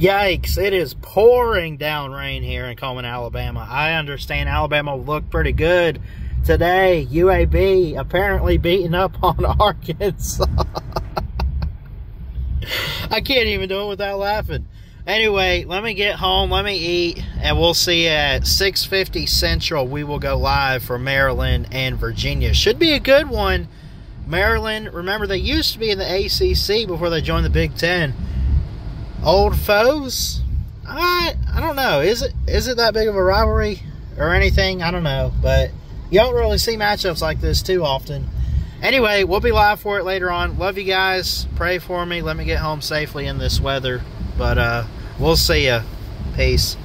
Yikes, it is pouring down rain here in Cullman, Alabama. I understand Alabama looked pretty good today. UAB apparently beating up on Arkansas. I can't even do it without laughing. Anyway, let me get home, let me eat, and we'll see at 6.50 Central. We will go live for Maryland and Virginia. Should be a good one. Maryland, remember they used to be in the ACC before they joined the Big Ten old foes. I I don't know. Is it is it that big of a rivalry or anything? I don't know, but you don't really see matchups like this too often. Anyway, we'll be live for it later on. Love you guys. Pray for me. Let me get home safely in this weather. But uh, we'll see ya. Peace.